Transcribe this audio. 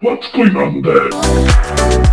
What's going on there?